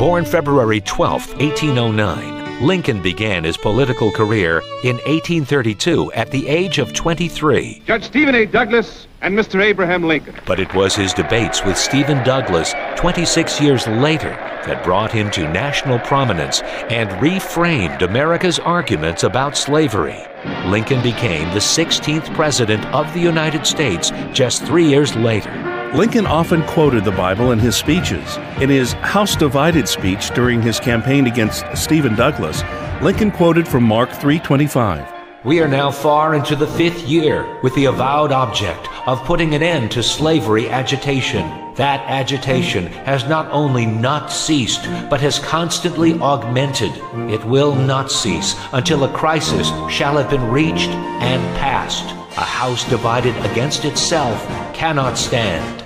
Born February 12, 1809, Lincoln began his political career in 1832 at the age of 23. Judge Stephen A. Douglas and Mr. Abraham Lincoln. But it was his debates with Stephen Douglas 26 years later that brought him to national prominence and reframed America's arguments about slavery. Lincoln became the 16th President of the United States just three years later. Lincoln often quoted the Bible in his speeches. In his House Divided speech during his campaign against Stephen Douglas, Lincoln quoted from Mark 3:25. We are now far into the fifth year with the avowed object of putting an end to slavery agitation. That agitation has not only not ceased, but has constantly augmented. It will not cease until a crisis shall have been reached and passed. A house divided against itself cannot stand.